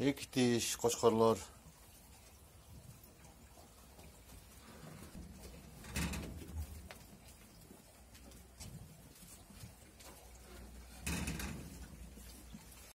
erkitish qo'chqorlar